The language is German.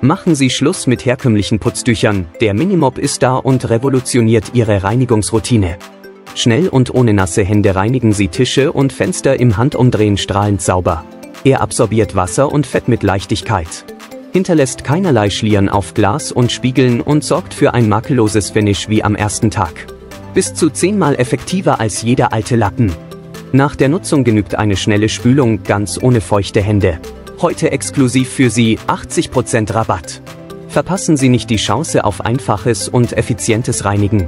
Machen Sie Schluss mit herkömmlichen Putztüchern, der Minimop ist da und revolutioniert Ihre Reinigungsroutine. Schnell und ohne nasse Hände reinigen Sie Tische und Fenster im Handumdrehen strahlend sauber. Er absorbiert Wasser und Fett mit Leichtigkeit. Hinterlässt keinerlei Schlieren auf Glas und Spiegeln und sorgt für ein makelloses Finish wie am ersten Tag. Bis zu zehnmal effektiver als jeder alte Lappen. Nach der Nutzung genügt eine schnelle Spülung ganz ohne feuchte Hände. Heute exklusiv für Sie 80% Rabatt. Verpassen Sie nicht die Chance auf einfaches und effizientes Reinigen.